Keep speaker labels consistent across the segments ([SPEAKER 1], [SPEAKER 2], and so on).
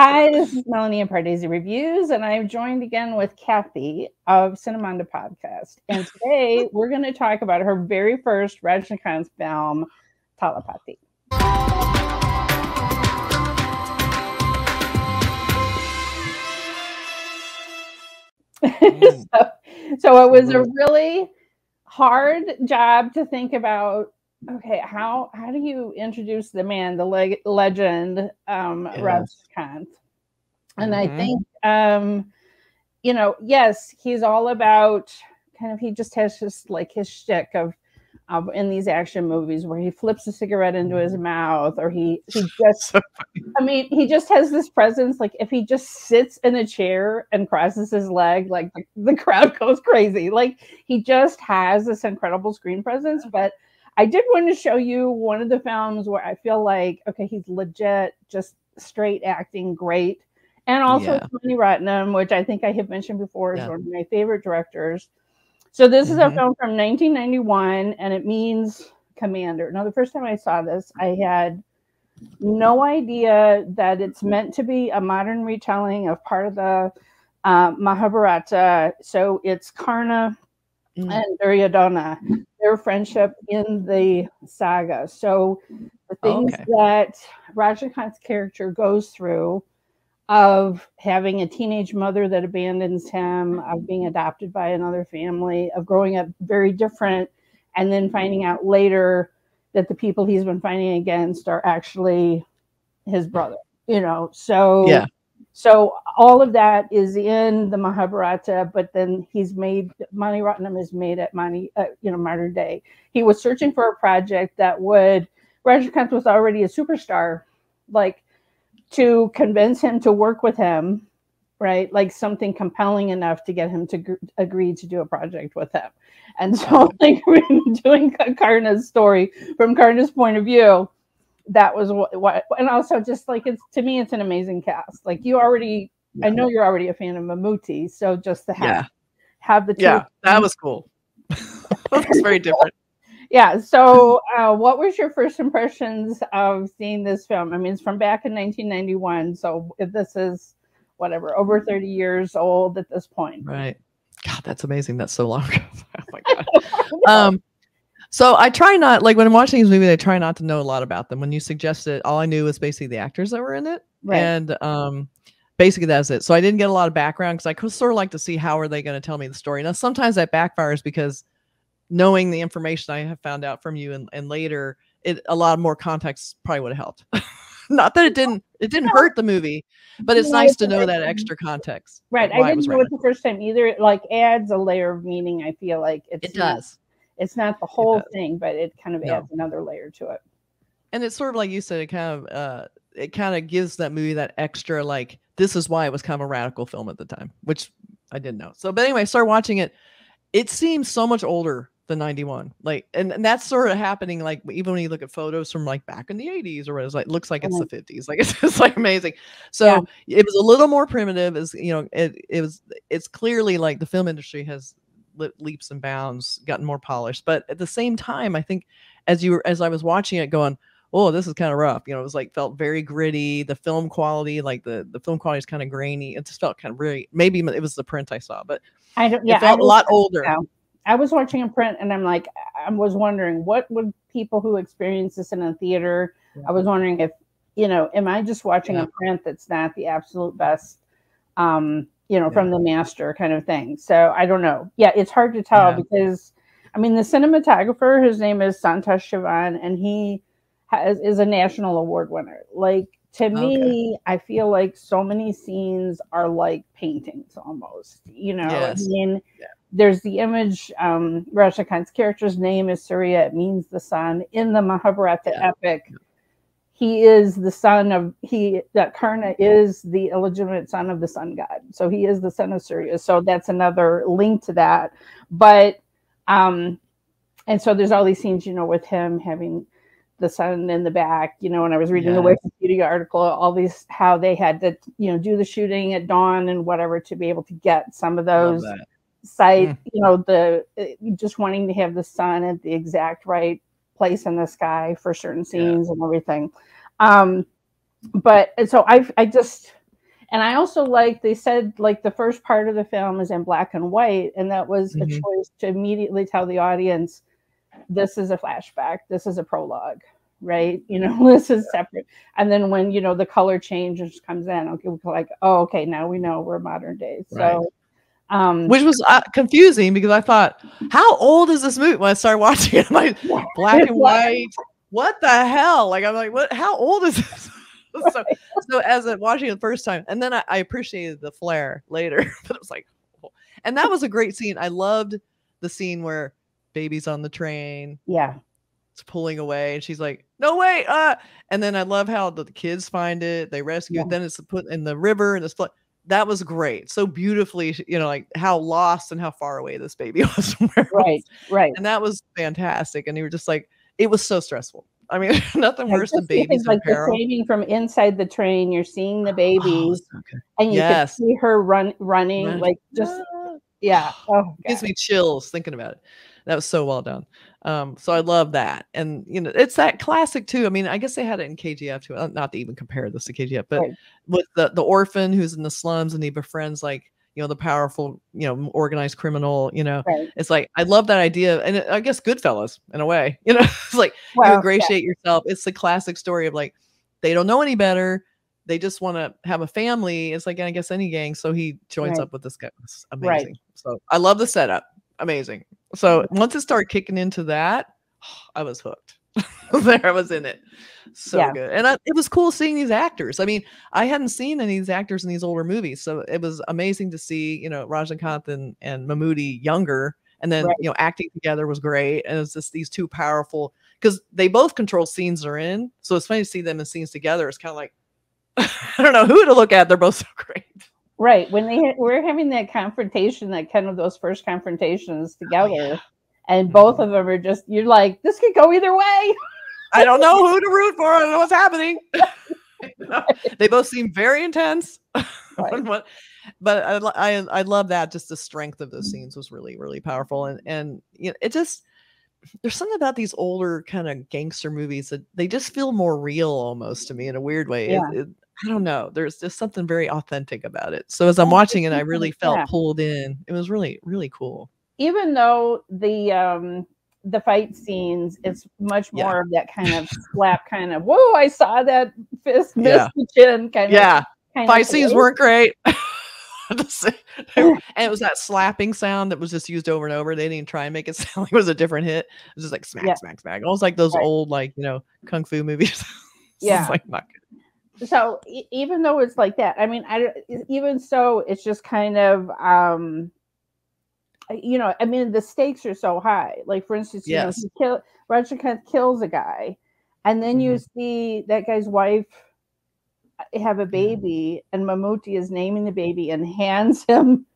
[SPEAKER 1] Hi, this is Melanie of Pardesi Reviews, and I'm joined again with Kathy of Cinemondo Podcast. And today we're going to talk about her very first Rajinikanth film, Thalapathi. Mm. so, so it was a really hard job to think about okay how how do you introduce the man the leg- legend um yes. Rajinikanth and mm-hmm. I think um you know yes he's all about kind of he just has just like his shtick of um, in these action movies where he flips a cigarette into his mm-hmm. mouth or he he just I mean he just has this presence like if he just sits in a chair and crosses his leg like the, the crowd goes crazy like he just has this incredible screen presence but I did want to show you one of the films where I feel like, okay, he's legit, just straight acting great. And also yeah. Mani Ratnam, which I think I have mentioned before, is yeah. one of my favorite directors. So this mm-hmm. is a mm-hmm. film from 1991, and it means commander. Now, the first time I saw this, I had no idea that it's meant to be a modern retelling of part of the uh, Mahabharata. So it's Karna mm. and Duryodhana, their friendship in the saga. So the oh, things okay. that Rajinikanth's character goes through of having a teenage mother that abandons him, of being adopted by another family, of growing up very different, and then finding out later that the people he's been fighting against are actually his brother. You know, so
[SPEAKER 2] yeah.
[SPEAKER 1] So all of that is in the Mahabharata, but then he's made Mani Ratnam is made at Mani, uh, you know, modern day. He was searching for a project that would. Rajinikanth was already a superstar, like to convince him to work with him, right? Like something compelling enough to get him to gr- agree to do a project with him. And so, like, doing Karna's story from Karna's point of view, that was what, what and also just like it's to me it's an amazing cast. Like you already yeah. i know you're already a fan of Mammootty so just to have yeah. have the
[SPEAKER 2] two yeah that was cool. Was very different.
[SPEAKER 1] Yeah so uh, what was your first impressions of seeing this film? I mean it's from back in 1991 so if this is whatever over 30 years old at this point.
[SPEAKER 2] Right. God that's amazing. That's so long ago. Oh my god. Um so I try not like when I'm watching these movies, I try not to know a lot about them. When you suggested, all I knew was basically the actors that were in it, right. and um, basically that's it. So I didn't get a lot of background because I could sort of like to see how are they going to tell me the story. Now sometimes that backfires because knowing the information I have found out from you and, and later, it a lot more context probably would have helped. not that it didn't it didn't hurt the movie, but it's nice to know that extra context.
[SPEAKER 1] Right. I didn't know it the first time either. It like adds a layer of meaning. I feel like
[SPEAKER 2] it does.
[SPEAKER 1] It's not the whole thing, but it kind of no. adds another layer to it.
[SPEAKER 2] And it's sort of like you said, it kind of uh it kind of gives that movie that extra like this is why it was kind of a radical film at the time, which I didn't know. So but anyway, I started watching it. It seems so much older than 91 like and, and that's sort of happening like even when you look at photos from like back in the 80s or what it's like looks like it's mm-hmm. the 50s like it's just like amazing so yeah. it was a little more primitive as you know it, it was it's clearly like the film industry has leaps and bounds, gotten more polished. But at the same time, I think as you were, as I was watching it, going, oh, this is kind of rough. You know, it was like felt very gritty. The film quality, like the the film quality is kind of grainy. It just felt kind of really. Maybe it was the print I saw, but
[SPEAKER 1] I don't. Yeah,
[SPEAKER 2] it felt a lot older.
[SPEAKER 1] I was watching a print, and I'm like, I was wondering what would people who experience this in a theater. Yeah. I was wondering if you know, am I just watching yeah. a print that's not the absolute best? Um, you know, yeah. from the master kind of thing. So I don't know. Yeah, it's hard to tell yeah. because I mean the cinematographer, his name is Santosh Sivan, and he has is a national award winner. Like to me, okay. I feel like so many scenes are like paintings almost. You know, yes. I mean yeah. there's the image, um Rajinikanth's character's name is Surya, it means the sun. In the Mahabharata epic, he is the son of he that Karna is the illegitimate son of the sun god. So he is the son of Surya. So that's another link to that. But um and so there's all these scenes, you know, with him having the sun in the back, you know, when I was reading yes. the Wikipedia article, all these how they had to, you know, do the shooting at dawn and whatever to be able to get some of those sight, mm. you know, the just wanting to have the sun at the exact right place in the sky for certain scenes yeah. and everything. Um, but so I, I just, and I also like they said like the first part of the film is in black and white, and that was mm-hmm. a choice to immediately tell the audience this is a flashback, this is a prologue, right? You know, this is separate. And then when you know the color change just comes in, okay, we're like, oh, okay, now we know we're modern day. So. Right.
[SPEAKER 2] Um, Which was uh, confusing because I thought, how old is this movie? When I started watching it, I'm like, black and white. What the hell? Like, I'm like, what? How old is this? so, so as a watching it the first time, and then I, I appreciated the flair later, but it was like, oh. and that was a great scene. I loved the scene where baby's on the train.
[SPEAKER 1] Yeah.
[SPEAKER 2] It's pulling away, and she's like, "No way!" Uh, and then I love how the, kids find it. They rescue yeah. it. Then it's put in the river, and it's flood. That was great. So beautifully, you know, like how lost and how far away this baby was from
[SPEAKER 1] where Right, right.
[SPEAKER 2] And that was fantastic. And you were just like, it was so stressful. I mean, nothing worse than babies.
[SPEAKER 1] Like the saving from inside the train, you're seeing the babies, oh, okay. and you yes. can see her run running, Run. like just ah. yeah. Oh,
[SPEAKER 2] gives me chills thinking about it. That was so well done. Um, so I love that, and you know, it's that classic too. I mean, I guess they had it in KGF too. Uh, not to even compare this to KGF, but right. with the the orphan who's in the slums and he befriends like you know the powerful you know organized criminal you know right. it's like i love that idea and i guess goodfellas in a way you know it's like well, you ingratiate yeah. yourself it's the classic story of like they don't know any better they just want to have a family it's like i guess any gang so he joins right. up with this guy it's amazing right. so i love the setup amazing so mm-hmm. once it started kicking into that i was hooked there I was in it. So yeah. good. And I, it was cool seeing these actors. I mean, I hadn't seen any of these actors in these older movies. So it was amazing to see, you know, Rajinikanth and, and Mammootty younger. And then, right. you know, acting together was great. And it's just these two powerful, because they both control scenes they're in. So it's funny to see them in scenes together. It's kind of like, I don't know who to look at. They're both so great.
[SPEAKER 1] Right. When they we're having that confrontation, that kind of those first confrontations together. Oh, yeah and both mm-hmm. of them are just you're like this could go either way
[SPEAKER 2] i don't know who to root for i don't know what's happening they both seem very intense right. but I, I i love that just the strength of those scenes was really really powerful and and you know it just there's something about these older kind of gangster movies that they just feel more real almost to me in a weird way yeah. it, it, I don't know. There's just something very authentic about it. So as I'm watching it, I really felt yeah. pulled in. It was really, really cool
[SPEAKER 1] even though the um the fight scenes it's much more yeah. of that kind of slap kind of whoa i saw that fist miss yeah. the chin kind
[SPEAKER 2] yeah. of yeah fight scenes weren't great and it was that slapping sound that was just used over and over. They didn't even try and make it sound like it was a different hit. It was just like smack, yeah. smack, smack. Almost like those right. old, like you know, kung fu movies.
[SPEAKER 1] yeah, like not good. So even though it's like that, I mean, I even so, it's just kind of um you know, I mean, the stakes are so high. Like, for instance, you yes. know, he kill, Rajinikanth kills a guy, and then mm-hmm. you see that guy's wife uh, have a baby, and Mammootty is naming the baby and hands him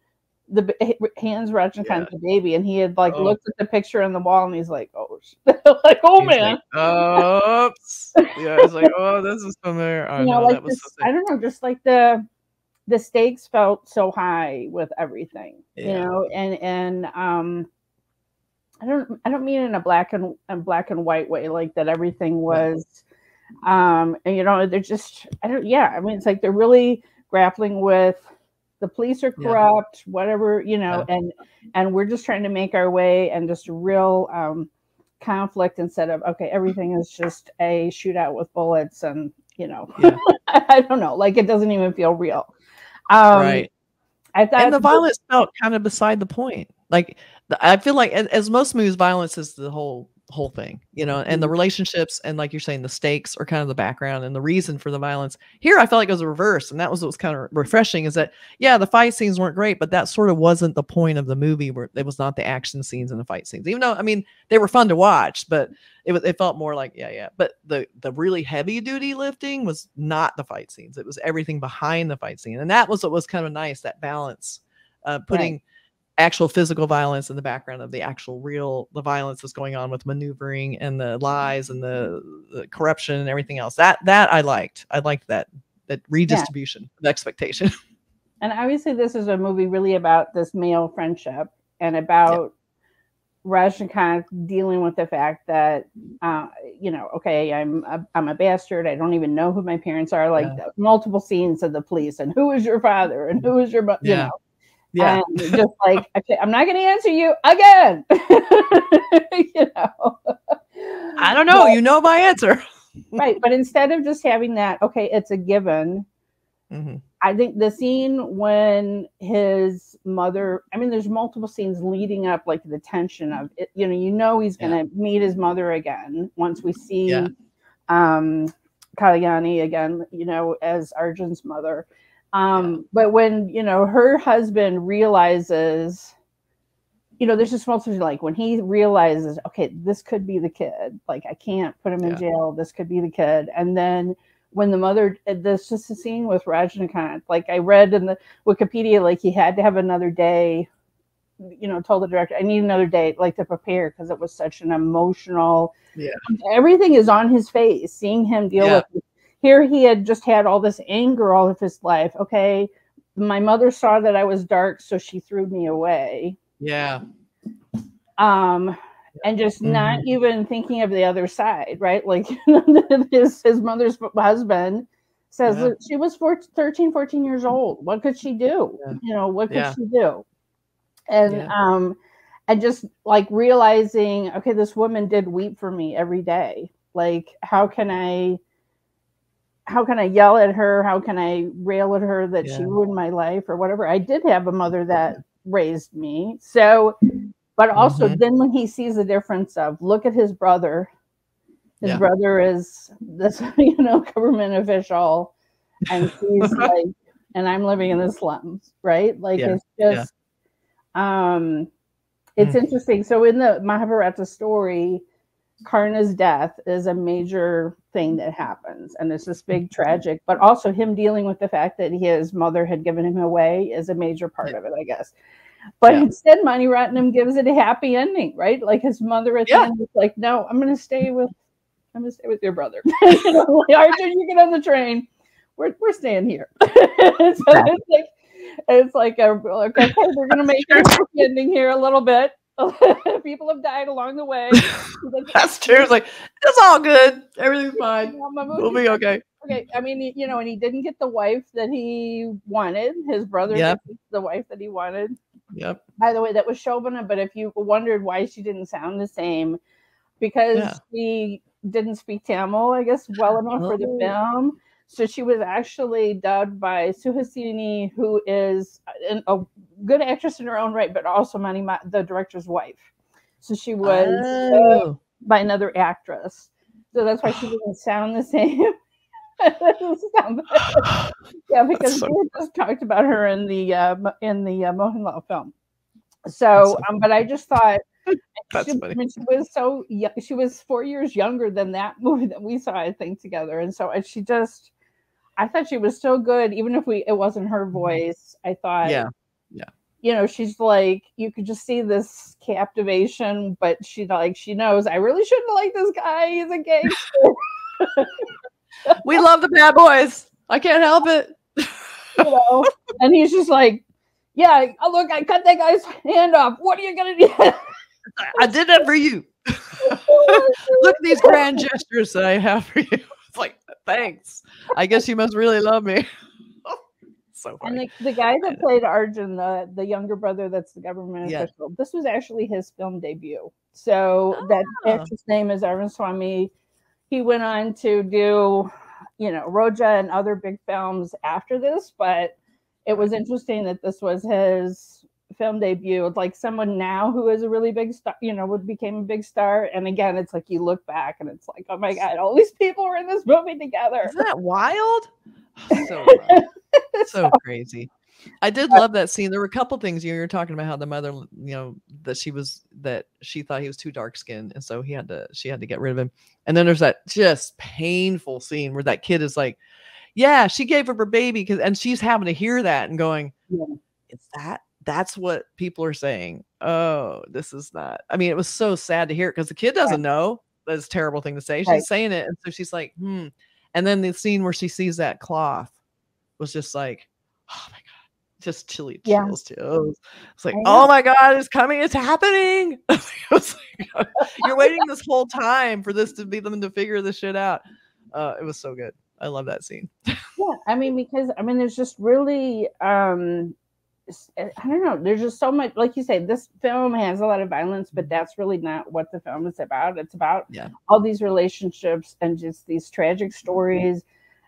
[SPEAKER 1] the hands Rajinikanth yeah. the baby, and he had like oh. looked at the picture on the wall, and he's like, "Oh, like oh he's man,
[SPEAKER 2] like, oops, yeah." It's like, "Oh, this is familiar."
[SPEAKER 1] I you know, know like this, I don't know, just like the the stakes felt so high with everything, yeah. you know, and and um, I don't I don't mean in a black and, and black and white way like that everything was, um, and you know they're just I don't yeah I mean it's like they're really grappling with the police are corrupt, yeah. whatever you know, yeah. and and we're just trying to make our way and just real um, conflict instead of okay everything is just a shootout with bullets and you know yeah. I don't know like it doesn't even feel real
[SPEAKER 2] um, right. I thought and the violence felt kind of beside the point. Like I feel like as most movies, violence is the whole whole thing, you know, and the mm-hmm. relationships and like you're saying, the stakes are kind of the background and the reason for the violence. Here, I felt like it was a reverse, and that was what was kind of refreshing. Is that yeah, the fight scenes weren't great, but that sort of wasn't the point of the movie. Where it was not the action scenes and the fight scenes, even though I mean they were fun to watch, but it was it felt more like yeah, yeah. But the the really heavy duty lifting was not the fight scenes; it was everything behind the fight scene, and that was what was kind of nice that balance, uh, putting. Right actual physical violence in the background of the actual real the violence that's going on with maneuvering and the lies and the, the corruption and everything else that that i liked i liked that that redistribution yeah. of expectation
[SPEAKER 1] and obviously this is a movie really about this male friendship and about Rajinikanth dealing with the fact that, uh, you know, okay, I'm a, I'm a bastard. I don't even know who my parents are. Like
[SPEAKER 2] Yeah.
[SPEAKER 1] multiple scenes of the police and who is your father and who is your, mo- you
[SPEAKER 2] Yeah.
[SPEAKER 1] know,
[SPEAKER 2] Yeah.
[SPEAKER 1] and just like okay, I'm not going to answer you again. you know,
[SPEAKER 2] I don't know. You know my answer.
[SPEAKER 1] right? But instead of just having that, okay, it's a given.
[SPEAKER 2] Mhm.
[SPEAKER 1] I think the scene when his mother, I mean, there's multiple scenes leading up, like the tension of it. You know, you know he's going to meet his mother again once we see
[SPEAKER 2] Yeah.
[SPEAKER 1] um, Kalyani again, you know, as Arjun's mother. Um, But when, you know, her husband realizes, you know, there's just multiple, like when he realizes, okay, this could be the kid. Like, I can't put him in
[SPEAKER 2] Yeah.
[SPEAKER 1] jail. This could be the kid. And then when the mother this just a scene with Rajinikanth. Like I read in the Wikipedia, like he had to have another day, you know, told the director, I need another day, like to prepare because it was such an emotional
[SPEAKER 2] Yeah.
[SPEAKER 1] everything is on his face, seeing him deal
[SPEAKER 2] Yeah.
[SPEAKER 1] with it. Here he had just had all this anger all of his life. Okay. My mother saw that I was dark, so she threw me away.
[SPEAKER 2] Yeah.
[SPEAKER 1] Um and just not
[SPEAKER 2] Mhm.
[SPEAKER 1] even thinking of the other side, right? Like his his mother's husband says
[SPEAKER 2] Yeah.
[SPEAKER 1] that she was 14, 13, 14 years old. What could she do?
[SPEAKER 2] Yeah.
[SPEAKER 1] You know, what could
[SPEAKER 2] Yeah.
[SPEAKER 1] she do? And um and just like realizing, okay, this woman did weep for me every day. Like, how can I how can I yell at her? How can I rail at her that she ruined my life or whatever? I did have a mother that raised me. So but also
[SPEAKER 2] Mhm.
[SPEAKER 1] then when he sees the difference of look at his brother his
[SPEAKER 2] Yeah.
[SPEAKER 1] brother is this you know government official and he's like and i'm living in the slums right like
[SPEAKER 2] Yeah,
[SPEAKER 1] it's
[SPEAKER 2] yeah.
[SPEAKER 1] just um it's
[SPEAKER 2] Mm.
[SPEAKER 1] interesting so in the mahabharata story karna's death is a major thing that happens and it's this mm-hmm. big tragic but also him dealing with the fact that his mother had given him away is a major part of it i guess. But
[SPEAKER 2] Yeah.
[SPEAKER 1] instead Mani Ratnam gives it a happy ending right? Like his mother at
[SPEAKER 2] Yeah.
[SPEAKER 1] the end is like no i'm going to stay with i'm going to stay with your brother. You know, like, arjun you get on the train. We're, we're staying here. So it's like it's like a, okay we're going to make happy ending here a little bit people have died along the way
[SPEAKER 2] That's true. It's like it's all good. Everything's fine. We'll be okay.
[SPEAKER 1] okay i mean you know and he didn't get the wife that he wanted his brother
[SPEAKER 2] Yep.
[SPEAKER 1] didn't get the wife that he wanted
[SPEAKER 2] Yep.
[SPEAKER 1] by the way that was shobana but if you wondered why she didn't sound the same because
[SPEAKER 2] Yeah.
[SPEAKER 1] she didn't speak tamil i guess well enough for the
[SPEAKER 2] Oh.
[SPEAKER 1] film so she was actually dubbed by suhasini who is an, a good actress in her own right but also Mani Ma- the director's wife so she was uh,
[SPEAKER 2] Oh.
[SPEAKER 1] by another actress. So that's why she didn't sound the same. Yeah, because
[SPEAKER 2] so
[SPEAKER 1] we just talked about her in the uh, in the uh, Mohanlal film. So,
[SPEAKER 2] so
[SPEAKER 1] um, but I just thought
[SPEAKER 2] That's
[SPEAKER 1] she,
[SPEAKER 2] funny.
[SPEAKER 1] I mean, she was so young, she was four years younger than that movie that we saw, I think, together. And so and she just, I thought she was so good, even if we it wasn't her voice. I thought,
[SPEAKER 2] Mm-hmm. Yeah.
[SPEAKER 1] you know, she's like, you could just see this captivation, but she like she knows I really shouldn't like this guy. He's a gangster,
[SPEAKER 2] We love the bad boys. I can't help it.
[SPEAKER 1] you know. and he's just like, yeah, oh, look, I cut that guy's hand off. What are you gonna do?
[SPEAKER 2] I did that for you. Look at these grand gestures that I have for you. It's like, thanks. I guess you must really love me. so
[SPEAKER 1] And
[SPEAKER 2] funny.
[SPEAKER 1] the, the guy that played Arjun, the, the younger brother that's the government
[SPEAKER 2] Yeah.
[SPEAKER 1] official, this was actually his film debut. So that
[SPEAKER 2] Ah.
[SPEAKER 1] actor's name is Arvind Swamy. He went on to do, you know, Roja and other big films after this, but it was interesting that this was his film debut. Like someone now who is a really big star, you know, would became a big star. And again, it's like you look back and it's like, oh my God, all these people were in this movie together.
[SPEAKER 2] Isn't that wild? So wild. so crazy. I did uh, love that scene. There were a couple things you were talking about how the mother, you know, that she was that she thought he was too dark skinned, and so he had to she had to get rid of him. And then there's that just painful scene where that kid is like, "Yeah, she gave up her baby," because and she's having to hear that and going,
[SPEAKER 1] Yeah.
[SPEAKER 2] "It's that." That's what people are saying. Oh, this is not. I mean, it was so sad to hear it because the kid doesn't know that's a terrible thing to say. She's
[SPEAKER 1] Right.
[SPEAKER 2] saying it, and so she's like, "Hmm." And then the scene where she sees that cloth was just like, oh my god, just chilly
[SPEAKER 1] Yeah.
[SPEAKER 2] chills too. It's like, oh my god, it's coming, it's happening. It like, you're waiting this whole time for this to be them to figure this shit out. Uh, it was so good. I love that scene.
[SPEAKER 1] Yeah, I mean, because I mean, there's just really, um, Eh, I don't know. There's just so much, like you say, this film has a lot of violence, but mm-hmm. that's really not what the film is about. It's about
[SPEAKER 2] Yeah.
[SPEAKER 1] all these relationships and just these tragic stories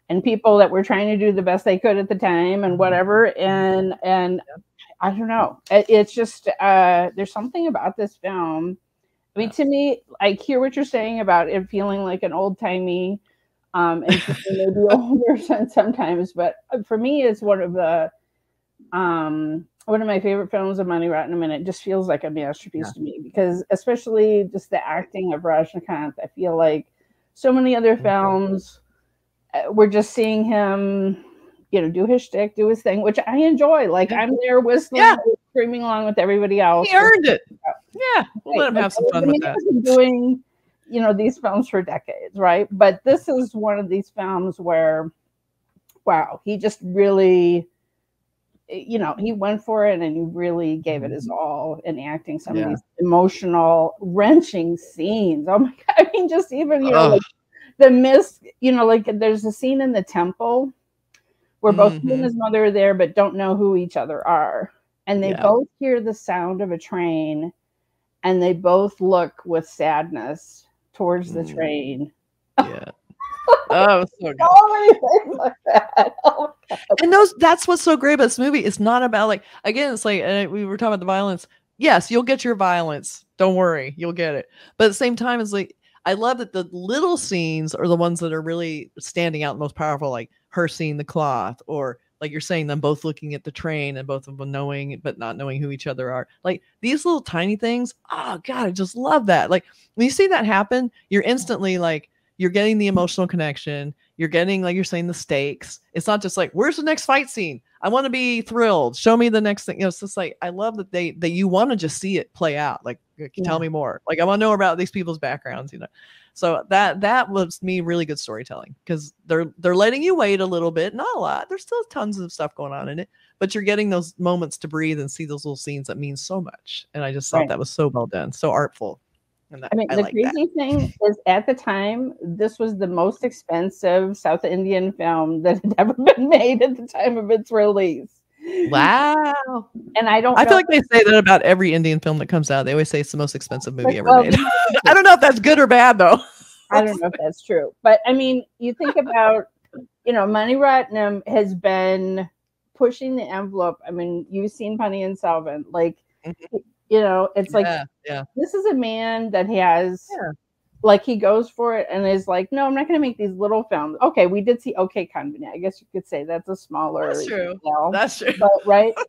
[SPEAKER 1] and people that were trying to do the best they could at the time and mm-hmm. whatever. And mm-hmm. and I don't know. It- It's just uh, there's something about this film. I mean, to me, I hear what you're saying about it feeling like an old timey um, and maybe older sometimes. But uh, for me, it's one of the um, one of my favorite films of Mani Ratnam a Minute just feels like a masterpiece
[SPEAKER 2] Yeah.
[SPEAKER 1] to me because, especially just the acting of Rajinikanth, I feel like so many other films, uh, we're just seeing him. You know, do his shtick, do his thing, which I enjoy. Like I'm there whistling,
[SPEAKER 2] Yeah.
[SPEAKER 1] screaming along with everybody else.
[SPEAKER 2] He earned it. Yeah, we'll let him have some fun
[SPEAKER 1] I mean,
[SPEAKER 2] with that.
[SPEAKER 1] doing, you know, these films for decades, right? But this is one of these films where, wow, he just really, you know, he went for it and he really gave it his all in acting some
[SPEAKER 2] Yeah.
[SPEAKER 1] of these emotional, wrenching scenes. Oh my god! I mean, just even you know, like the miss, you know, like there's a scene in the temple where both he
[SPEAKER 2] Mhm.
[SPEAKER 1] and his mother are there but don't know who each other are. And they
[SPEAKER 2] Yeah.
[SPEAKER 1] both hear the sound of a train and they both look with sadness towards the
[SPEAKER 2] Mm.
[SPEAKER 1] train.
[SPEAKER 2] Yeah. Oh, so good.
[SPEAKER 1] So many things like that. Oh,
[SPEAKER 2] and those that's what's so great about this movie. It's not about like again it's like uh, we were talking about the violence. Yes you'll get your violence. Don't worry. You'll get it. But at the same time it's like i love that the little scenes are the ones that are really standing out most powerful like her seeing the cloth or like you're saying them both looking at the train and both of them knowing but not knowing who each other are. Like these little tiny things oh god i just love that. Like when you see that happen you're instantly like you're getting the emotional connection you're getting like you're saying the stakes. It's not just like where's the next fight scene? I want to be thrilled. Show me the next thing. You know it's just like i love that they that you want to just see it play out like uh, tell me more. Like i want to know about these people's backgrounds you know? So that that was me really good storytelling because they're they're letting you wait a little bit not a lot. There's still tons of stuff going on in it but you're getting those moments to breathe and see those little scenes that mean so much and i just thought
[SPEAKER 1] Right.
[SPEAKER 2] that was so well done so artful and that,
[SPEAKER 1] I mean,
[SPEAKER 2] I
[SPEAKER 1] the
[SPEAKER 2] like that.
[SPEAKER 1] crazy thing is, at the time, this was the most expensive South Indian film that had ever been made at the time of its release.
[SPEAKER 2] wow
[SPEAKER 1] And I don't.
[SPEAKER 2] I
[SPEAKER 1] know-
[SPEAKER 2] feel like they say that about every Indian film that comes out. They always say it's the most expensive movie ever
[SPEAKER 1] Well,
[SPEAKER 2] made. I don't know if that's good or bad though.
[SPEAKER 1] I don't know if that's true, but I mean, you think about, you know, Mani Ratnam has been pushing the envelope. I mean, you've seen Ponniyin Selvan, like,
[SPEAKER 2] Mhm.
[SPEAKER 1] You know, it's like
[SPEAKER 2] yeah, yeah,
[SPEAKER 1] this is a man that has,
[SPEAKER 2] Yeah.
[SPEAKER 1] like, he goes for it and is like, no, I'm not going to make these little films. Okay, we did see OK Kanmani. I guess you could say that's a smaller,
[SPEAKER 2] That's true.
[SPEAKER 1] film,
[SPEAKER 2] that's true.
[SPEAKER 1] but right.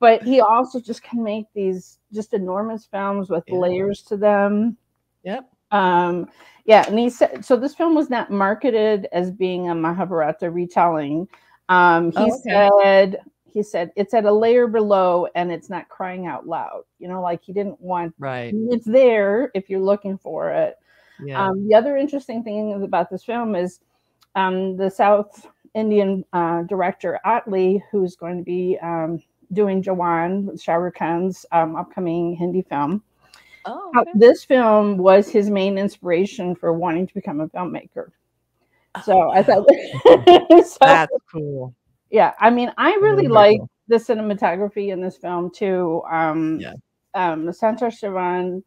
[SPEAKER 1] But he also just can make these just enormous films with
[SPEAKER 2] Yeah.
[SPEAKER 1] layers to them.
[SPEAKER 2] Yep.
[SPEAKER 1] Um, yeah, and he said so. This film was not marketed as being a Mahabharata retelling. Um, he
[SPEAKER 2] Oh, okay.
[SPEAKER 1] said he said it's at a layer below and it's not crying out loud. You know, like he didn't want.
[SPEAKER 2] Right.
[SPEAKER 1] It's there if you're looking for it.
[SPEAKER 2] Yeah.
[SPEAKER 1] Um, the other interesting thing about this film is um, the South Indian uh, director Atlee, who's going to be um, doing Jawan, Shah Rukh Khan's um, upcoming Hindi film.
[SPEAKER 2] oh,
[SPEAKER 1] how
[SPEAKER 2] okay.
[SPEAKER 1] this film was his main inspiration for wanting to become a filmmaker. So I thought, so,
[SPEAKER 2] that's cool.
[SPEAKER 1] Yeah, I mean, I really like the cinematography in this film too. Um,
[SPEAKER 2] Yeah.
[SPEAKER 1] um, Santosh Sivan,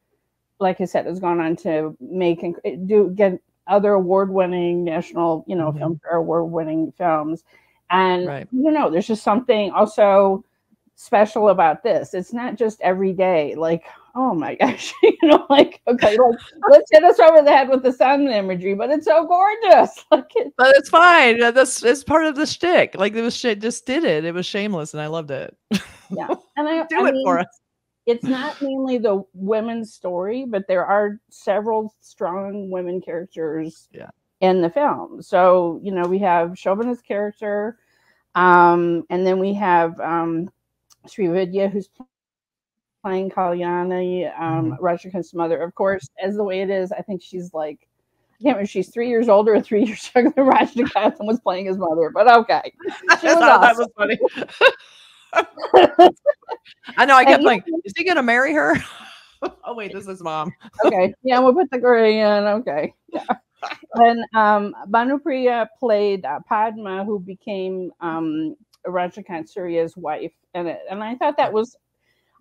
[SPEAKER 1] like I said, has gone on to make and do get other award-winning national, you know,
[SPEAKER 2] Mhm.
[SPEAKER 1] film award-winning films, and
[SPEAKER 2] Right.
[SPEAKER 1] you know, there's just something also special about this. It's not just every day, like, oh my gosh, you know, like, okay, like, let's hit us over the head with the sun imagery, but it's so gorgeous. Like, it,
[SPEAKER 2] But it's fine. Yeah, That's it's part of the shtick. Like it was shit. Just did it. It was shameless, and I loved it.
[SPEAKER 1] yeah. And I
[SPEAKER 2] Do
[SPEAKER 1] I
[SPEAKER 2] it for us.
[SPEAKER 1] It's not mainly the women's story, but there are several strong women characters
[SPEAKER 2] Yeah.
[SPEAKER 1] in the film. So, you know, we have Shobana's character, um, and then we have um, Srividya, who's playing Kalyani, um,
[SPEAKER 2] Mm-hmm.
[SPEAKER 1] Rajinikanth's mother. Of course, as the way it is, I think she's like, I can't remember, she's three years older or three years younger than Rajinikanth and was playing his mother, but okay. Was
[SPEAKER 2] thought that was funny. I know. I kept like, is he gonna marry her? oh wait, this is mom.
[SPEAKER 1] okay, yeah, we'll put the gray in. Okay, yeah. And um, Bhanupriya played uh, Padma, who became um, Rajinikanth Surya's wife, and it, and I thought that was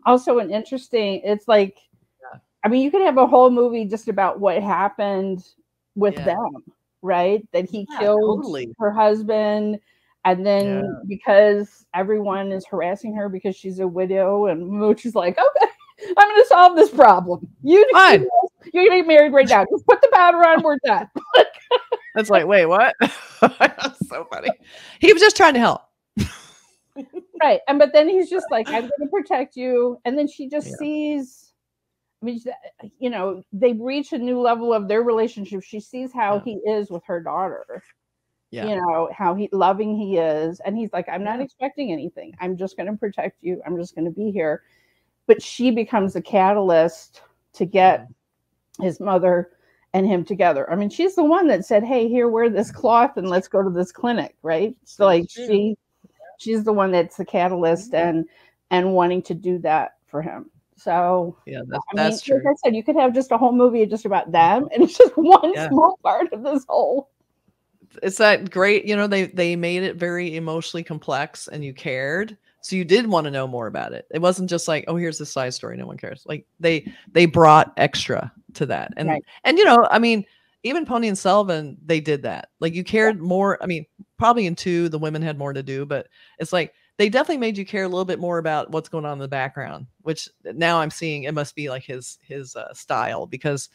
[SPEAKER 1] also an interesting. It's like,
[SPEAKER 2] Yeah.
[SPEAKER 1] I mean, you could have a whole movie just about what happened with
[SPEAKER 2] Yeah.
[SPEAKER 1] them, right? That he
[SPEAKER 2] Yeah,
[SPEAKER 1] killed
[SPEAKER 2] totally.
[SPEAKER 1] her husband. And then because everyone is harassing her because she's a widow, and Mooch is like, okay, I'm going to solve this problem. You
[SPEAKER 2] Fine.
[SPEAKER 1] you're gonna get married right now. Just put the powder on. We're done.
[SPEAKER 2] That's like, wait, what? so funny. He was just trying to help.
[SPEAKER 1] Right. And but then he's just like, I'm gonna protect you. And then she just
[SPEAKER 2] Yeah.
[SPEAKER 1] sees. I mean, you know, they reach a new level of their relationship. She sees how
[SPEAKER 2] Yeah.
[SPEAKER 1] he is with her daughter.
[SPEAKER 2] Yeah.
[SPEAKER 1] You know how he loving he is, and he's like, I'm not expecting anything. I'm just going to protect you. I'm just going to be here. But she becomes the catalyst to get his mother and him together. I mean, she's the one that said, "Hey, here, wear this mm-hmm. cloth and let's go to this clinic." Right? So, like, she, she's the one that's the catalyst mm-hmm. and and wanting to do that for him. So,
[SPEAKER 2] Yeah, that's,
[SPEAKER 1] I mean,
[SPEAKER 2] that's true.
[SPEAKER 1] like I said, you could have just a whole movie just about them, and it's just one
[SPEAKER 2] Yeah.
[SPEAKER 1] small part of this whole.
[SPEAKER 2] it's that great you know they they made it very emotionally complex and you cared so you did want to know more about it it wasn't just like oh here's this side story no one cares like they they brought extra to that and
[SPEAKER 1] Right.
[SPEAKER 2] and you know i mean even Ponniyin Selvan they did that. Like you cared more i mean probably in two the women had more to do but it's like they definitely made you care a little bit more about what's going on in the background which now i'm seeing it must be like his his uh, style because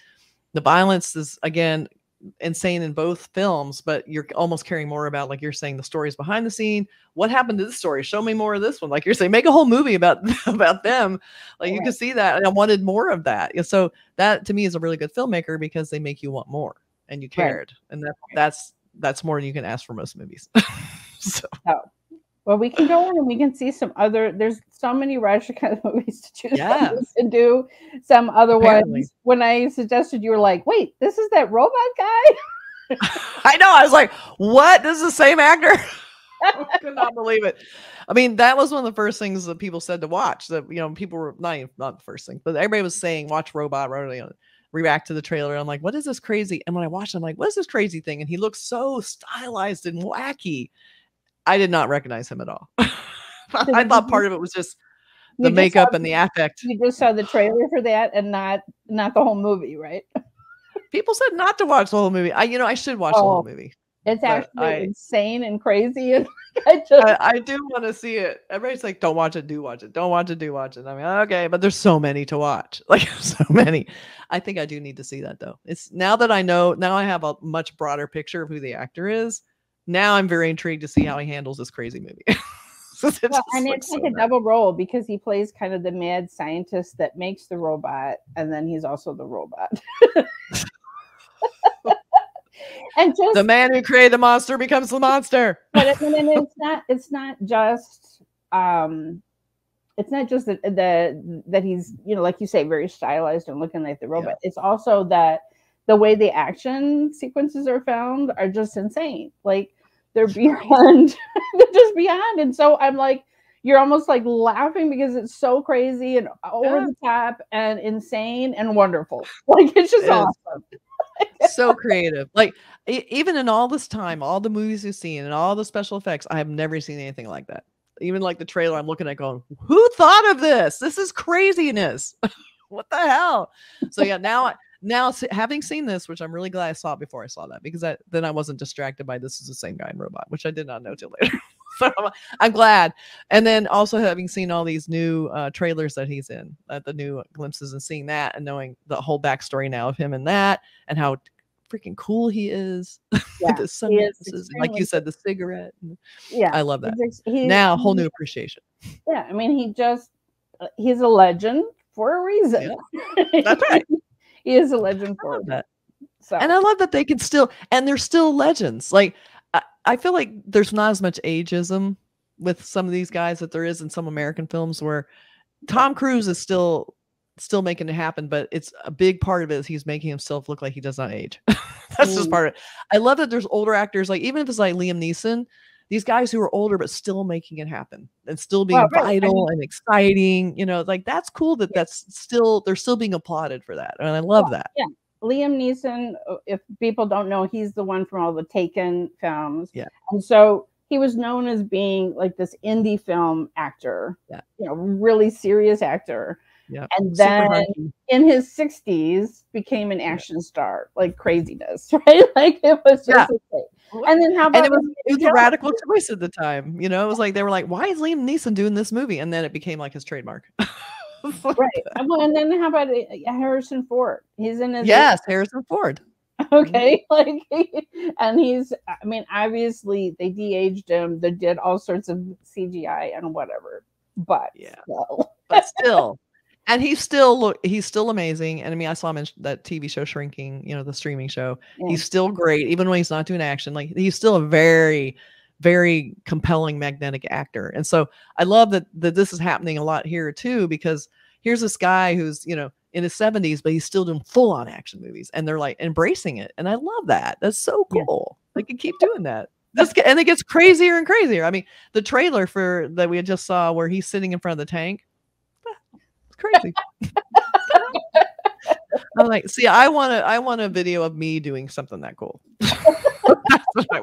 [SPEAKER 2] the violence is again insane in both films, but you're almost caring more about, like you're saying, the stories behind the scene. What happened to this story? Show me more of this one. Like you're saying, make a whole movie about about them. Like you can see that, and I wanted more of that. Yeah, So that to me is a really good filmmaker because they make you want more, and you
[SPEAKER 1] Right.
[SPEAKER 2] cared, and that that's that's more than you can ask for most movies. so oh.
[SPEAKER 1] Well, we can go in and we can see some other. There's so many Rajinikanth movies to choose from.
[SPEAKER 2] Yes.
[SPEAKER 1] We can do some other
[SPEAKER 2] Apparently.
[SPEAKER 1] ones. When I suggested, you were like, "Wait, this is that robot guy."
[SPEAKER 2] I know. I was like, what? This is the same actor? I could not believe it. I mean, that was one of the first things that people said to watch. That you know, people were not even, not the first thing, but everybody was saying, "Watch Robot." Know, react to the trailer. I'm like, "What is this crazy?" And when I watched, it, I'm like, "What is this crazy thing?" And he looks so stylized and wacky. I did not recognize him at all. I thought part of it was just
[SPEAKER 1] You
[SPEAKER 2] the
[SPEAKER 1] just
[SPEAKER 2] makeup
[SPEAKER 1] saw-
[SPEAKER 2] and the affect.
[SPEAKER 1] You just saw the trailer for that, and not not the whole movie, right?
[SPEAKER 2] People said not to watch the whole movie. I, you know, I should watch the
[SPEAKER 1] Oh.
[SPEAKER 2] whole movie.
[SPEAKER 1] It's actually
[SPEAKER 2] I-
[SPEAKER 1] insane and crazy, and I just
[SPEAKER 2] I, I do want to see it. Everybody's like, "Don't watch it, do watch it. Don't watch it, do watch it." I mean, okay, but there's so many to watch. Like so many. I think I do need to see that though. It's now that I know. Now I have a much broader picture of who the actor is. Now I'm very intrigued to see how he handles this crazy movie. It
[SPEAKER 1] Well, and it's like
[SPEAKER 2] so
[SPEAKER 1] a
[SPEAKER 2] bad.
[SPEAKER 1] double role because he plays kind of the mad scientist that makes the robot, and then he's also the robot. and just
[SPEAKER 2] The man who created the monster becomes the monster.
[SPEAKER 1] but it, and it's not it's not just um it's not just that the that he's you know like you say very stylized and looking like the robot it's also that the way the action sequences are found are just insane like they're beyond they're just beyond and so i'm like you're almost like laughing because it's so crazy and over
[SPEAKER 2] Yeah.
[SPEAKER 1] the top and insane and wonderful like it's just
[SPEAKER 2] It
[SPEAKER 1] awesome
[SPEAKER 2] so creative. Like even in all this time, all the movies you've seen and all the special effects, I have never seen anything like that. Even like the trailer, I'm looking at going, "Who thought of this? This is craziness! what the hell?" So yeah, now I- now having seen this, which I'm really glad I saw it before I saw that because I, then I wasn't distracted by this is the same guy in Robot, which I did not know till later. so I'm, I'm glad. And then also having seen all these new uh, trailers that he's in, uh, the new glimpses, and seeing that, and knowing the whole backstory now of him and that, and how freaking cool he is
[SPEAKER 1] Yeah,
[SPEAKER 2] the
[SPEAKER 1] he is
[SPEAKER 2] sunglasses, like you said, the cigarette.
[SPEAKER 1] yeah
[SPEAKER 2] I love that.
[SPEAKER 1] he's he's-
[SPEAKER 2] Now, a whole new appreciation.
[SPEAKER 1] Yeah, I mean, he just uh, he's a legend for a reason.
[SPEAKER 2] That's right.
[SPEAKER 1] he is a legend for
[SPEAKER 2] that.
[SPEAKER 1] So
[SPEAKER 2] And I love that they can still, and they're still legends. Like, I, I feel like there's not as much ageism with some of these guys that there is in some American films where Tom Cruise is still still making it happen, but it's a big part of it is he's making himself look like he does not age. That's just
[SPEAKER 1] Mm.
[SPEAKER 2] part of it. I love that there's older actors, like even if it's like Liam Neeson, these guys who are older but still making it happen and still being
[SPEAKER 1] Well, right, I
[SPEAKER 2] vital
[SPEAKER 1] mean-
[SPEAKER 2] and exciting. You know, like that's cool that that's still they're still being applauded for that, and I love that.
[SPEAKER 1] Yeah liam Neeson, uh, if people don't know, he's the one from all the Taken films.
[SPEAKER 2] Yeah.
[SPEAKER 1] And so he was known as being like this indie film actor.
[SPEAKER 2] Yeah.
[SPEAKER 1] You know, really serious actor.
[SPEAKER 2] Yeah.
[SPEAKER 1] And then in his 60s became an action star, like craziness, right? Like it was just
[SPEAKER 2] Yeah.
[SPEAKER 1] And then how about
[SPEAKER 2] and it was it was a radical choice at the time. You know, it was like they were like, "Why is Liam Neeson doing this movie?" And then it became like his trademark.
[SPEAKER 1] Right. And Well, and then how about uh, Harrison Ford? He's in his
[SPEAKER 2] yes, Harrison Ford.
[SPEAKER 1] okay like and he's i mean obviously they de-aged him they did all sorts of cgi and whatever but
[SPEAKER 2] Yeah.
[SPEAKER 1] still.
[SPEAKER 2] but still and he's still look he's still amazing. And i mean i saw him in that tv show shrinking you know the streaming show.
[SPEAKER 1] Yeah.
[SPEAKER 2] he's still great even when he's not doing action. Like he's still a very very compelling magnetic actor. And so i love that that this is happening a lot here too because here's this guy who's you know in his 70s but he's still doing full on action movies and they're like embracing it. And i love that. That's so
[SPEAKER 1] Yeah.
[SPEAKER 2] cool. They can keep doing that. This, and it gets crazier and crazier. I mean the trailer for that we just saw where he's sitting in front of the tank it's crazy. I'm like, see, I want to, I want a video of me doing something that cool. I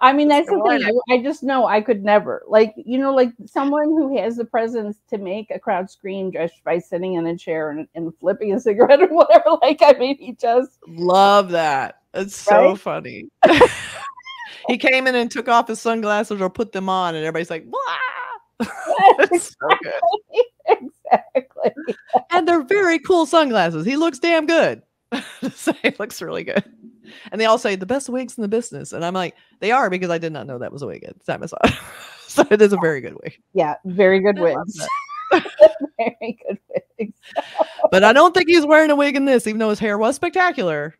[SPEAKER 1] i mean that's the thing I, just know i could never like you know like someone who has the presence to make a crowd scream just by sitting in a chair and, and flipping a cigarette or whatever like i mean he just
[SPEAKER 2] Love that. It's so
[SPEAKER 1] Right?
[SPEAKER 2] funny. he came in and took off his sunglasses or put them on, and everybody's like, "Wow!" it's so good.
[SPEAKER 1] exactly
[SPEAKER 2] And they're very cool sunglasses. He looks damn good. Say, he looks really good. And they all say the best wigs in the business, and I'm like, they are because I did not know that was a wig at the time I saw it. so it is a very good wig.
[SPEAKER 1] yeah very good wigs very good wigs
[SPEAKER 2] But I don't think he's wearing a wig in this, even though his hair was spectacular.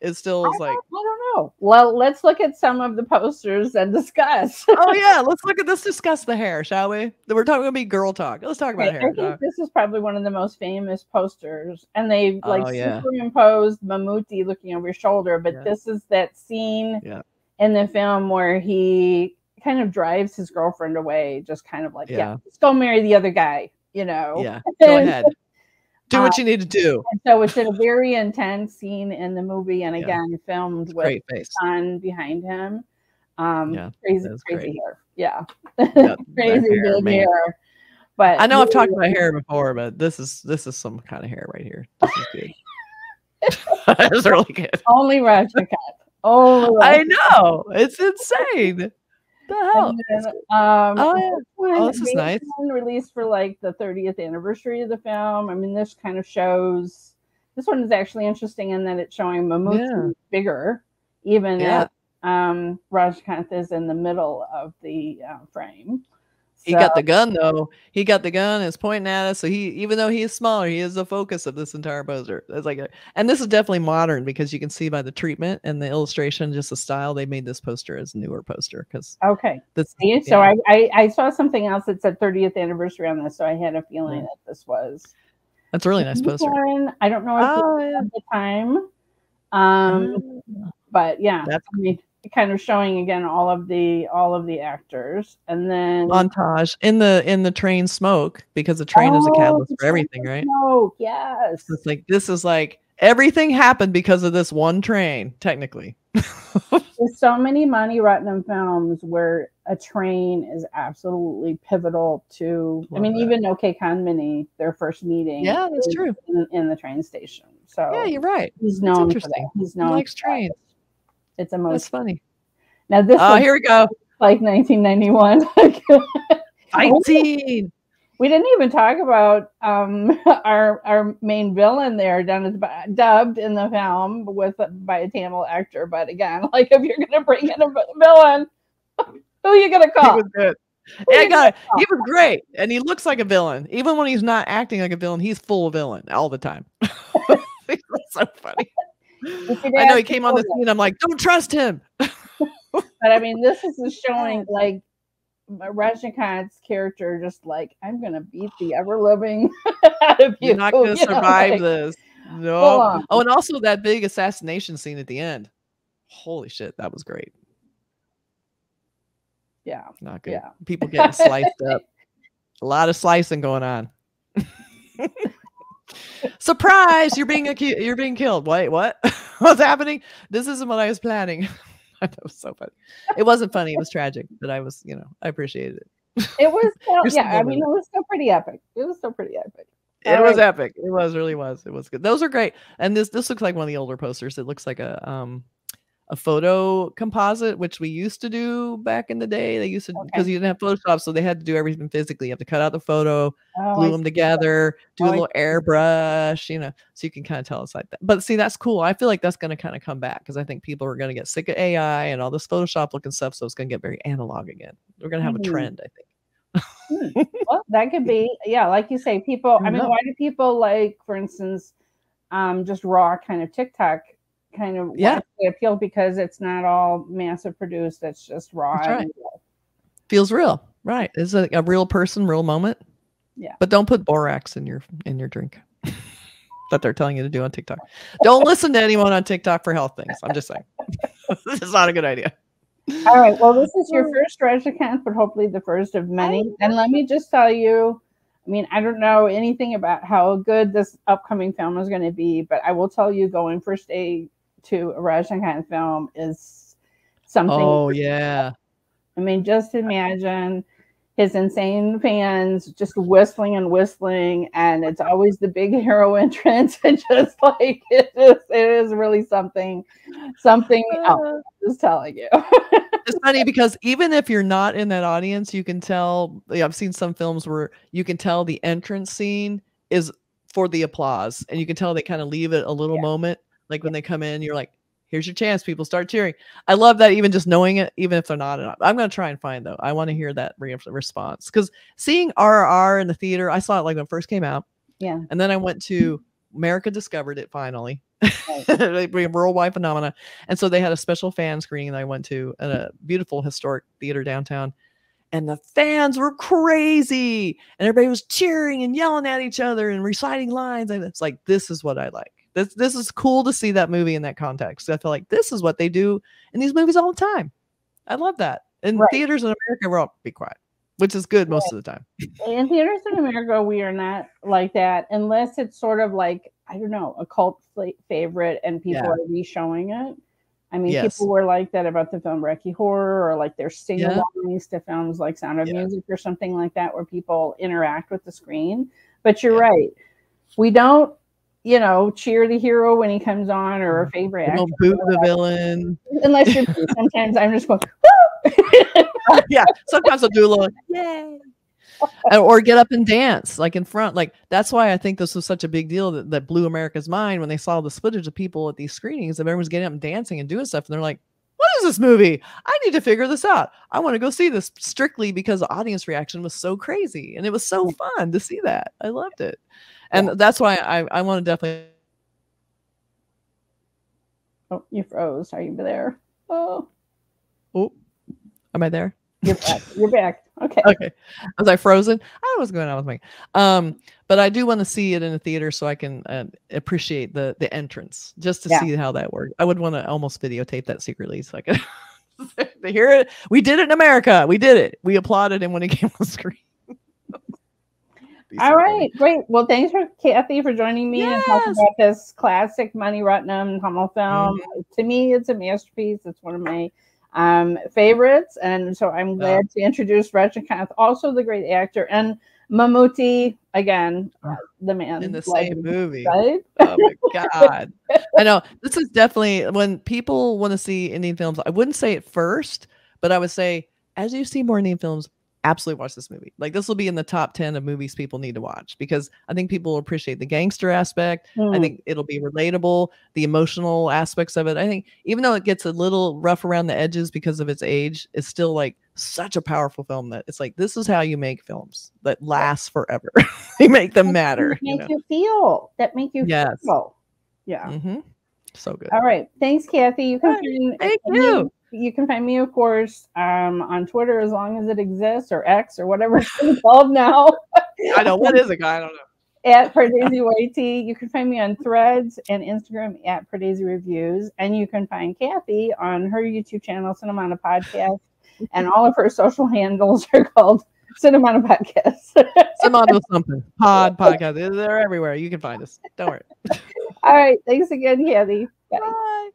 [SPEAKER 2] It still is
[SPEAKER 1] I
[SPEAKER 2] like,
[SPEAKER 1] I don't know. Well, let's look at some of the posters and discuss.
[SPEAKER 2] oh yeah, let's look at this. Discuss the hair, shall we? We're talking gonna be girl talk. Let's talk about
[SPEAKER 1] Okay, I think this is probably one of the most famous posters, and they oh, like
[SPEAKER 2] Oh, yeah.
[SPEAKER 1] superimposed Mammootty looking over his shoulder. But
[SPEAKER 2] Yeah.
[SPEAKER 1] this is that scene
[SPEAKER 2] Yeah.
[SPEAKER 1] in the film where he kind of drives his girlfriend away, just kind of like, yeah,
[SPEAKER 2] Yeah.
[SPEAKER 1] let's go marry the other guy, you know.
[SPEAKER 2] Yeah, go ahead. Do what you need to do.
[SPEAKER 1] So it's a very intense scene in the movie, and
[SPEAKER 2] Yeah.
[SPEAKER 1] again filmed with son behind him. Um,
[SPEAKER 2] Yeah,
[SPEAKER 1] crazy, crazy
[SPEAKER 2] great.
[SPEAKER 1] hair. Yeah,
[SPEAKER 2] that
[SPEAKER 1] crazy
[SPEAKER 2] hair,
[SPEAKER 1] big
[SPEAKER 2] man.
[SPEAKER 1] hair. But
[SPEAKER 2] I know I've talked about hair before, but this is this is some kind of hair right here. This is good. it's really good.
[SPEAKER 1] only Rajinikanth. Only.
[SPEAKER 2] I know. It's insane. The hell?
[SPEAKER 1] Then, um,
[SPEAKER 2] Oh, yeah.
[SPEAKER 1] this one-
[SPEAKER 2] Oh, this is nice.
[SPEAKER 1] released for like the 30th anniversary of the film. I mean, this kind of shows. This one is actually interesting in that it's showing Mammootty
[SPEAKER 2] Yeah.
[SPEAKER 1] bigger, even
[SPEAKER 2] Yeah.
[SPEAKER 1] if um, Rajinikanth is in the middle of the uh, frame.
[SPEAKER 2] He got the gun though. He got the gun. It's pointing at us. So he, even though he is smaller, he is the focus of this entire poster. It's like, a, and this is definitely modern because you can see by the treatment and the illustration, just the style they made this poster as a newer poster. Because
[SPEAKER 1] Okay.
[SPEAKER 2] this,
[SPEAKER 1] See, so. I, I I saw something else that said 30th anniversary on this, so I had a feeling
[SPEAKER 2] Yeah.
[SPEAKER 1] that this was
[SPEAKER 2] that's a really nice poster.
[SPEAKER 1] one. I don't know if
[SPEAKER 2] Oh, yeah.
[SPEAKER 1] at the time, um, but yeah,
[SPEAKER 2] That's-
[SPEAKER 1] I mean, kind of showing again all of the all of the actors, and then
[SPEAKER 2] montage in the in the train smoke because the train is a
[SPEAKER 1] Oh,
[SPEAKER 2] catalyst for everything, right?
[SPEAKER 1] Smoke, yes.
[SPEAKER 2] It's like this is like everything happened because of this one train, technically.
[SPEAKER 1] There's so many Mani Ratnam films where a train is absolutely pivotal to. I mean,
[SPEAKER 2] that.
[SPEAKER 1] even OK Kanmani, their first meeting,
[SPEAKER 2] Yeah, that's true.
[SPEAKER 1] In, in the train station, so
[SPEAKER 2] Yeah, you're right.
[SPEAKER 1] he's known for that. He's
[SPEAKER 2] He
[SPEAKER 1] known
[SPEAKER 2] likes trains.
[SPEAKER 1] It's a
[SPEAKER 2] That's
[SPEAKER 1] most
[SPEAKER 2] funny.
[SPEAKER 1] now this
[SPEAKER 2] Oh,
[SPEAKER 1] was
[SPEAKER 2] here we go.
[SPEAKER 1] like 1991.
[SPEAKER 2] Fight scene.
[SPEAKER 1] we didn't even talk about um, our our main villain there, done as dubbed in the film with by a Tamil actor. But again, like if you're gonna bring in a villain, who are you gonna
[SPEAKER 2] He
[SPEAKER 1] call?
[SPEAKER 2] was good. Yeah, I got it. He was great, and he looks like a villain. Even when he's not acting like a villain, he's full of villain all the time. He's so funny.
[SPEAKER 1] You could
[SPEAKER 2] I know he came on the
[SPEAKER 1] Dakota.
[SPEAKER 2] scene. I'm like, don't trust him.
[SPEAKER 1] But I mean, this is showing like Rajnikant's character, just like I'm gonna beat the ever living out of you.
[SPEAKER 2] You're not going
[SPEAKER 1] you
[SPEAKER 2] to
[SPEAKER 1] know,
[SPEAKER 2] survive
[SPEAKER 1] like,
[SPEAKER 2] this. No. Oh, and also that big assassination scene at the end. Holy shit, that was great.
[SPEAKER 1] Yeah.
[SPEAKER 2] Not good.
[SPEAKER 1] Yeah.
[SPEAKER 2] People getting sliced up. A lot of slicing going on. Surprise! You're being acu- you're being killed. Wait, what? What's happening? This isn't what I was planning. that was so funny. It wasn't funny. It was tragic, but I was, you know, I appreciated it.
[SPEAKER 1] It was still, yeah, I mean, it was still pretty epic. It was still pretty epic.
[SPEAKER 2] It
[SPEAKER 1] All
[SPEAKER 2] was epic. It was really was. It was good. Those are great. And this this looks like one of the older posters. It looks like a um a photo composite, which we used to do back in the day. They used to because
[SPEAKER 1] Okay.
[SPEAKER 2] you didn't have Photoshop, so they had to do everything physically. You have to cut out the photo,
[SPEAKER 1] Oh,
[SPEAKER 2] glue
[SPEAKER 1] I
[SPEAKER 2] them together, do
[SPEAKER 1] Oh,
[SPEAKER 2] a little airbrush, you know, so you can kind of tell it's like that. But see, that's cool. I feel like that's going to kind of come back because I think people are going to get sick of AI and all this Photoshop looking stuff. So it's going to get very analog again. We're going to have
[SPEAKER 1] Mhm.
[SPEAKER 2] a trend, I think.
[SPEAKER 1] well, that could be, yeah, like you say, people. I mean, why do people like, for instance, um, just raw kind of TikTok kind of
[SPEAKER 2] Yeah.
[SPEAKER 1] why do they appeal because it's not all massive produced. It's just raw.
[SPEAKER 2] Right.
[SPEAKER 1] and real.
[SPEAKER 2] Feels real, right? Is it a real person, real moment?
[SPEAKER 1] Yeah.
[SPEAKER 2] But don't put borax in your in your drink. that they're telling you to do on TikTok. Don't listen to anyone on TikTok for health things. I'm just saying. this is not a good idea.
[SPEAKER 1] All right. Well, this is your first stretch account, but hopefully the first of many. And let me just tell you, I mean, I don't know anything about how good this upcoming film is going to be, but I will tell you, going first day to a Rajinikanth film is something.
[SPEAKER 2] Oh yeah.
[SPEAKER 1] I mean, just imagine his insane fans just whistling and whistling, and it's always the big hero entrance, and just like it is, it is really something, something uh. else. I'm just telling you.
[SPEAKER 2] it's funny because even if you're not in that audience, you can tell. I've seen some films where you can tell the entrance scene is for the applause, and you can tell they kind of leave it a little
[SPEAKER 1] Yeah.
[SPEAKER 2] moment. Like when they come in, you're like, "Here's your chance." People start cheering. I love that, even just knowing it, even if they're not. in- I'm gonna try and find though. I want to hear that re- response because seeing RRR in the theater, I saw it like when it first came out,
[SPEAKER 1] yeah.
[SPEAKER 2] and then I went to America discovered it finally. A worldwide phenomena. And so they had a special fan screening that I went to at a beautiful historic theater downtown. And the fans were crazy. And everybody was cheering and yelling at each other and reciting lines. And it's like, this is what I like. This this is cool to see that movie in that context. I feel like this is what they do in these movies all the time. I love that. In
[SPEAKER 1] Right.
[SPEAKER 2] theaters in America, we're all be quiet, which is good most of the time.
[SPEAKER 1] In theaters in America, we are not like that unless it's sort of like I don't know a cult favorite and people
[SPEAKER 2] Yeah.
[SPEAKER 1] are re-showing it. I mean,
[SPEAKER 2] Yes.
[SPEAKER 1] people were like that about the film Rocky Horror, or like
[SPEAKER 2] they're
[SPEAKER 1] sing-alongs to films like Sound of
[SPEAKER 2] Yeah.
[SPEAKER 1] Music or something like that, where people interact with the screen. But you're
[SPEAKER 2] Yeah.
[SPEAKER 1] right, we don't, you know, cheer the hero when he comes on or a mm-hmm. favorite
[SPEAKER 2] We
[SPEAKER 1] actor,
[SPEAKER 2] don't boot the villain.
[SPEAKER 1] unless you're. sometimes I'm just going, uh, Woo!
[SPEAKER 2] yeah, sometimes I'll do a little yay, uh, or get up and dance like in front. Like that's why I think this was such a big deal that, that blew America's mind when they saw the footage of people at these screenings. And everyone's getting up and dancing and doing stuff, and they're like, "What is this movie? I need to figure this out. I want to go see this." Strictly because the audience reaction was so crazy, and it was so fun to see that. I loved it, and that's why I I want to definitely.
[SPEAKER 1] oh, you froze. Are you there? Oh,
[SPEAKER 2] Oh, am I there?
[SPEAKER 1] you're back. You're back. Okay.
[SPEAKER 2] okay. Was I frozen? I don't know what's going on with me. Um, but I do want to see it in a theater so I can uh, appreciate the the entrance just to
[SPEAKER 1] Yeah.
[SPEAKER 2] see how that worked. I would want to almost videotape that secretly so I could hear it. We did it in America. We did it. We applauded him when he came on screen. Be so
[SPEAKER 1] All
[SPEAKER 2] funny.
[SPEAKER 1] right, great. Well, thanks for Kathy for joining me and talking about this classic Mani Ratnam Hummel film.
[SPEAKER 2] Mm-hmm.
[SPEAKER 1] To me, it's a masterpiece. It's one of my um, favorites, and so I'm glad to introduce Rajinikanth, also the great actor, and Mammootty again,
[SPEAKER 2] Oh.
[SPEAKER 1] the man
[SPEAKER 2] in the
[SPEAKER 1] legend,
[SPEAKER 2] same movie.
[SPEAKER 1] right?
[SPEAKER 2] oh my god i know this is definitely when people want to see indian films i wouldn't say it first but i would say as you see more indian films absolutely watch this movie like this will be in the top 10 of movies people need to watch because i think people will appreciate the gangster aspect i
[SPEAKER 1] Hmm.
[SPEAKER 2] think it'll be relatable the emotional aspects of it i think even though it gets a little rough around the edges because of its age it's still like such a powerful film that it's like this is how you make films that last forever you make them matter
[SPEAKER 1] That
[SPEAKER 2] you
[SPEAKER 1] make
[SPEAKER 2] know?
[SPEAKER 1] you feel. That make you
[SPEAKER 2] Yes.
[SPEAKER 1] feel. Yeah.
[SPEAKER 2] hmm So good.
[SPEAKER 1] All right. Thanks, Kathy. You can
[SPEAKER 2] Thank you.
[SPEAKER 1] You can find me, of course, um, on Twitter as long as it exists, or X, or whatever it's called now.
[SPEAKER 2] I know what is it, guy? I don't know.
[SPEAKER 1] at Pardesi YT. You can find me on Threads and Instagram at Pardesi Reviews, and you can find Kathy on her YouTube channel, Cinemondo Podcast, and all of her social handles are called Cinnamon Podcast.
[SPEAKER 2] Cinnamon something. Pod podcast. They're everywhere. You can find us. Don't worry.
[SPEAKER 1] All right. Thanks again, Kathy. Bye. Bye.